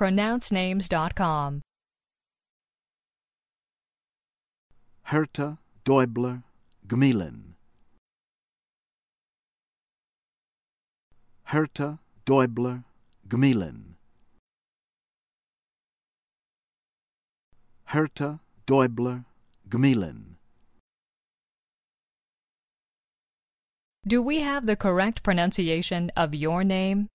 pronouncenames.com. Herta Deubler Gmelin. Herta Deubler Gmelin. Herta Deubler Gmelin. Do we have the correct pronunciation of your name?